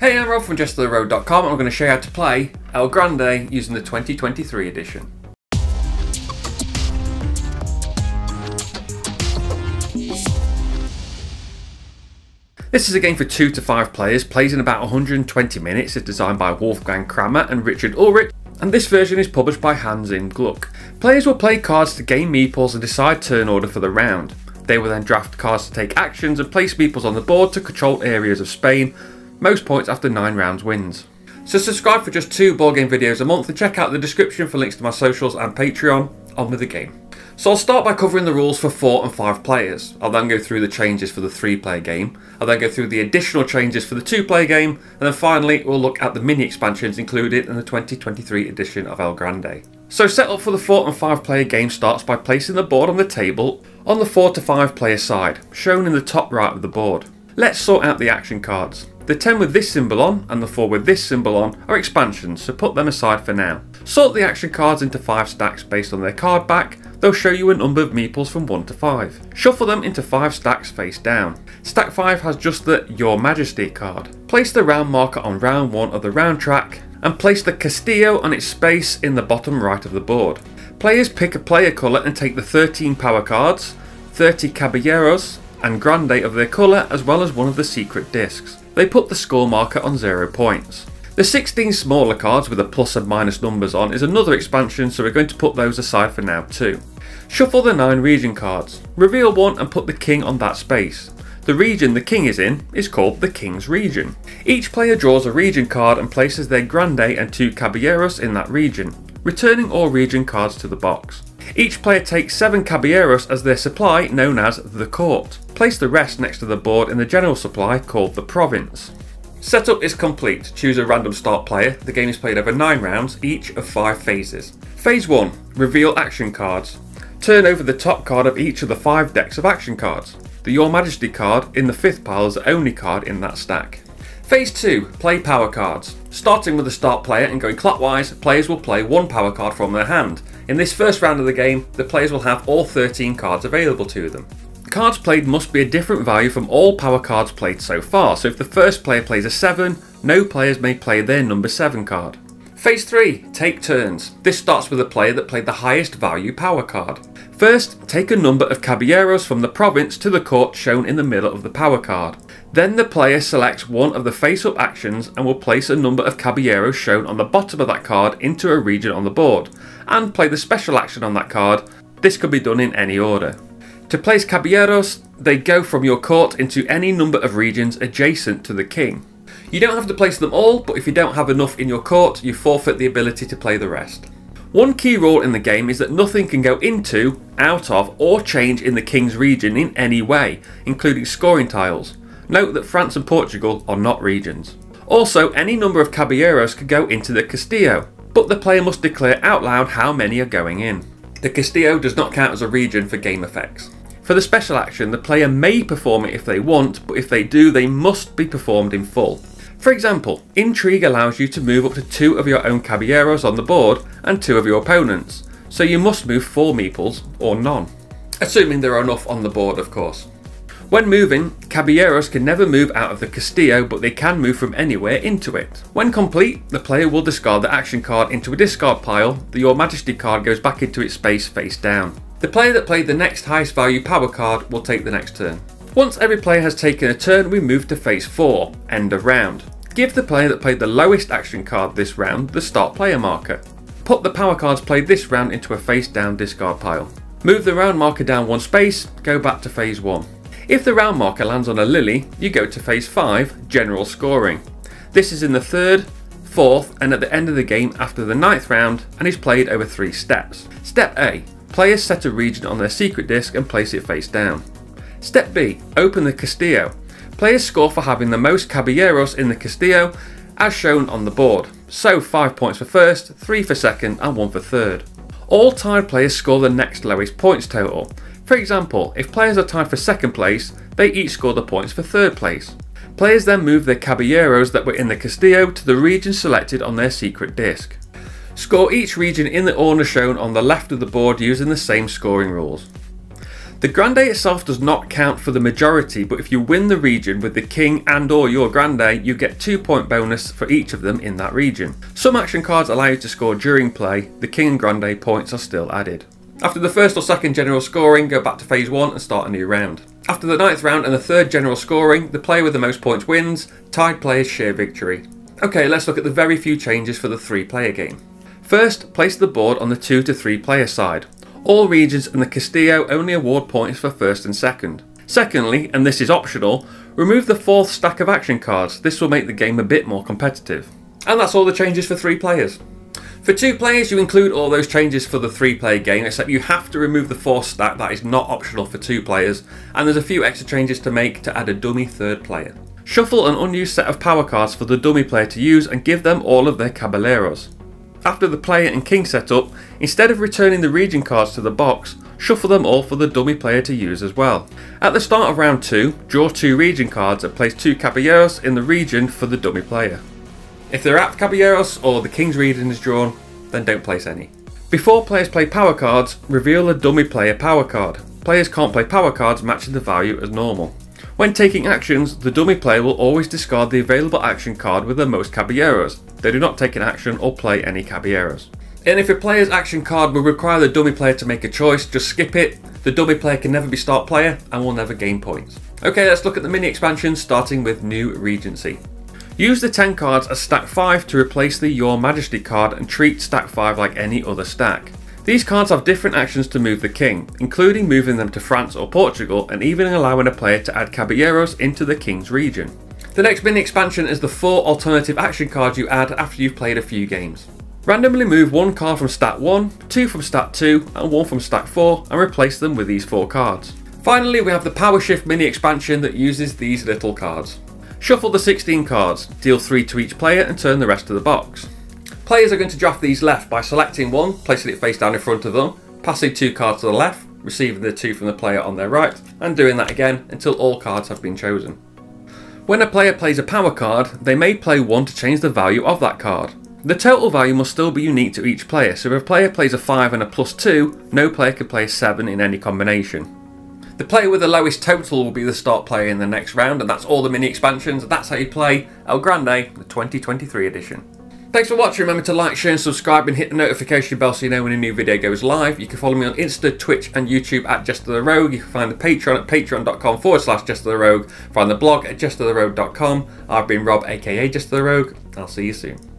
Hey, I'm Rob from JestaThaRogue.com and I'm going to show you how to play El Grande using the 2023 edition. This is a game for 2 to 5 players, plays in about 120 minutes, is designed by Wolfgang Kramer and Richard Ulrich, and this version is published by Hans im Gluck. Players will play cards to gain meeples and decide turn order for the round. They will then draft cards to take actions and place meeples on the board to control areas of Spain, most points after 9 rounds wins. So subscribe for just 2 board game videos a month and check out the description for links to my socials and Patreon. On with the game. So I'll start by covering the rules for 4 and 5 players. I'll then go through the changes for the 3 player game. I'll then go through the additional changes for the 2 player game. And then finally we'll look at the mini expansions included in the 2023 edition of El Grande. So setup for the 4 and 5 player game starts by placing the board on the table on the 4 to 5 player side, shown in the top right of the board. Let's sort out the action cards. The 10 with this symbol on and the 4 with this symbol on are expansions, so put them aside for now. Sort the action cards into 5 stacks based on their card back, they'll show you a number of meeples from 1 to 5. Shuffle them into 5 stacks face down. Stack 5 has just the Your Majesty card. Place the round marker on round 1 of the round track, and place the Castillo on its space in the bottom right of the board. Players pick a player colour and take the 13 power cards, 30 Caballeros, and Grande of their colour as well as one of the secret discs. They put the score marker on 0 points. The 16 smaller cards with the plus and minus numbers on is another expansion so we're going to put those aside for now too. Shuffle the 9 region cards, reveal one and put the king on that space. The region the king is in is called the king's region. Each player draws a region card and places their grande and two caballeros in that region, returning all region cards to the box. Each player takes 7 caballeros as their supply known as the court. Place the rest next to the board in the general supply called the province. Setup is complete. Choose a random start player. The game is played over 9 rounds, each of 5 phases. Phase 1 Reveal action cards. Turn over the top card of each of the 5 decks of action cards. The Your Majesty card in the 5th pile is the only card in that stack. Phase 2 Play power cards. Starting with the start player and going clockwise, players will play one power card from their hand. In this first round of the game, the players will have all 13 cards available to them. Cards played must be a different value from all power cards played so far, so if the first player plays a 7, no players may play their number 7 card. Phase 3 Take turns. This starts with a player that played the highest value power card. First, take a number of caballeros from the province to the court shown in the middle of the power card. Then the player selects one of the face-up actions and will place a number of caballeros shown on the bottom of that card into a region on the board, and play the special action on that card. This could be done in any order. To place caballeros, they go from your court into any number of regions adjacent to the king. You don't have to place them all, but if you don't have enough in your court, you forfeit the ability to play the rest. One key rule in the game is that nothing can go into, out of, or change in the king's region in any way, including scoring tiles. Note that France and Portugal are not regions. Also, any number of caballeros could go into the Castillo, but the player must declare out loud how many are going in. The Castillo does not count as a region for game effects. For the special action, the player may perform it if they want, but if they do, they must be performed in full. For example, Intrigue allows you to move up to two of your own caballeros on the board and two of your opponents, so you must move four meeples or none. Assuming there are enough on the board, of course. When moving, caballeros can never move out of the Castillo, but they can move from anywhere into it. When complete, the player will discard the action card into a discard pile, the Your Majesty card goes back into its space face down. The player that played the next highest value power card will take the next turn. Once every player has taken a turn, we move to phase 4, end of round. Give the player that played the lowest action card this round the start player marker. Put the power cards played this round into a face down discard pile. Move the round marker down one space, go back to phase 1. If the round marker lands on a lily, you go to phase 5, general scoring. This is in the third, fourth and at the end of the game after the ninth round and is played over three steps. Step A, players set a region on their secret disc and place it face down. Step B, open the Castillo. Players score for having the most caballeros in the Castillo as shown on the board. So 5 points for first, 3 for second and 1 for third. All tied players score the next lowest points total. For example, if players are tied for second place, they each score the points for third place. Players then move their caballeros that were in the Castillo to the region selected on their secret disc. Score each region in the order shown on the left of the board using the same scoring rules. The Grande itself does not count for the majority, but if you win the region with the King and or your Grande, you get 2 point bonus for each of them in that region. Some action cards allow you to score during play, the King and Grande points are still added. After the first or second general scoring, go back to phase 1 and start a new round. After the ninth round and the third general scoring, the player with the most points wins, tied players share victory. Okay, let's look at the very few changes for the 3 player game. First, place the board on the 2 to 3 player side. All regions and the Castillo only award points for first and second. Secondly, and this is optional, remove the fourth stack of action cards. This will make the game a bit more competitive. And that's all the changes for three players. For two players, you include all those changes for the three player game, except you have to remove the force stack, that is not optional for two players, and there's a few extra changes to make to add a dummy third player. Shuffle an unused set of power cards for the dummy player to use and give them all of their caballeros. After the player and king setup, instead of returning the region cards to the box, shuffle them all for the dummy player to use as well. At the start of round 2, draw 2 region cards and place 2 caballeros in the region for the dummy player. If they're at caballeros or the king's region is drawn, then don't place any. Before players play power cards, reveal a dummy player power card. Players can't play power cards matching the value as normal. When taking actions, the dummy player will always discard the available action card with the most caballeros. They do not take an action or play any caballeros. And if a player's action card will require the dummy player to make a choice, just skip it. The dummy player can never be start player and will never gain points. Okay, let's look at the mini expansions starting with New Regency. Use the 10 cards as stack 5 to replace the Your Majesty card and treat stack 5 like any other stack. These cards have different actions to move the king, including moving them to France or Portugal and even allowing a player to add caballeros into the king's region. The next mini expansion is the 4 alternative action cards you add after you've played a few games. Randomly move one card from stack 1, 2 from stack 2 and 1 from stack 4 and replace them with these 4 cards. Finally we have the Power Shift mini expansion that uses these little cards. Shuffle the 16 cards, deal 3 to each player and turn the rest to the box. Players are going to draft these left by selecting one, placing it face down in front of them, passing two cards to the left, receiving the two from the player on their right, and doing that again until all cards have been chosen. When a player plays a power card, they may play one to change the value of that card. The total value must still be unique to each player, so if a player plays a 5 and a plus 2, no player can play a 7 in any combination. The player with the lowest total will be the start player in the next round, and that's all the mini expansions. That's how you play El Grande, the 2023 edition. Thanks for watching. Remember to like, share and subscribe and hit the notification bell so you know when a new video goes live. You can follow me on Insta, Twitch and YouTube at JestaThaRogue. You can find the Patreon at patreon.com forward slash JestaThaRogue. Find the blog at jestatharogue.com. I've been Rob aka JestaThaRogue. I'll see you soon.